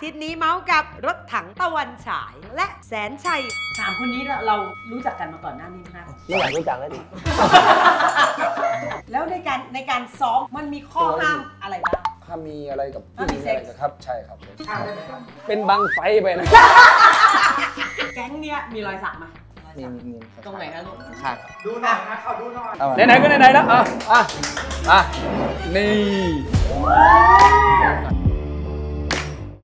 ทิตย์นี้เมาส์กับรถถังตะวันฉาย และแสนชัย สามคนนี้เราเรารู้จักกันมาก่อนหน้านี้ไหมคะไม่อยากรู้จักแล้วดิ แล้วในการในการซ้อมมันมีข้อห้ามอะไรบ้าง ถ้ามีอะไรกับผู้หญิงอะไรกัครับใช่ครับ เป็นบังไฟไปนะ แก๊งเนี้ยมีรอยสักไหมมีมีตรงไหนคะลูกข้างดูหน่อยนะเขาดูหน่อยไหนไหนๆก็ไหนๆแล้วอะอะอะนี่